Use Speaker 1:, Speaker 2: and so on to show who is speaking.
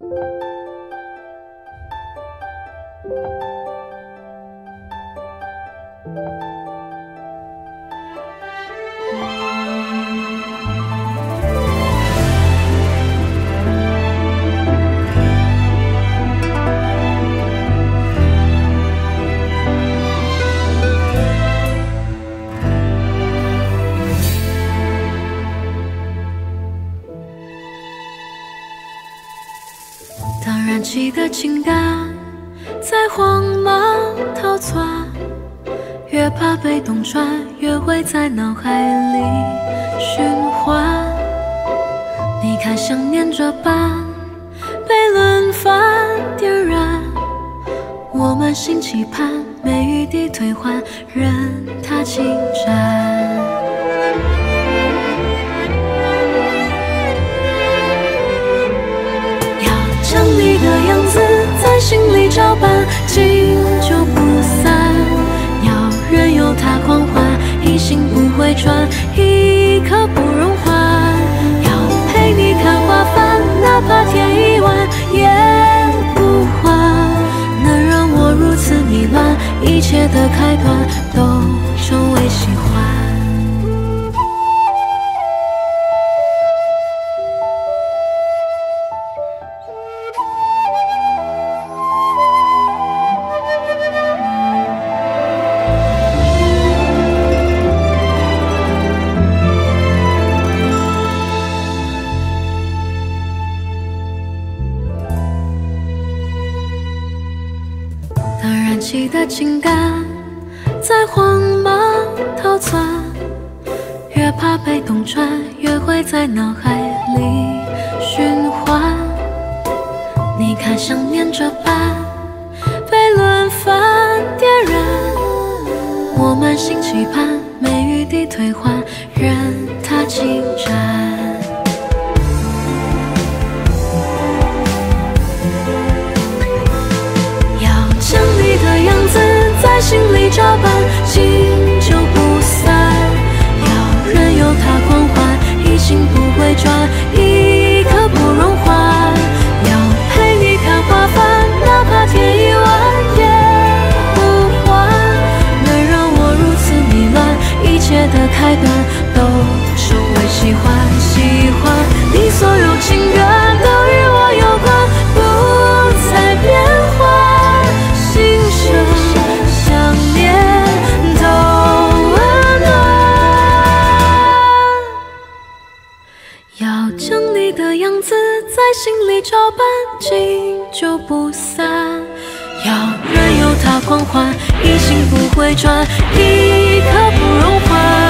Speaker 1: Thank you. 当燃起的情感在慌忙逃窜，越怕被洞穿，越会在脑海里循环。你看，想念这般被轮番点燃，我满心期盼，没余地退还，任它侵占。一切的开端都起的情感在慌忙逃窜，越怕被洞穿，越会在脑海里循环。你看，想念这般被轮番点燃，我满心期盼，没余地退还，照搬，要将你的样子在心里照搬，经久不散。要任由它狂欢，一心不回转，一刻不容缓。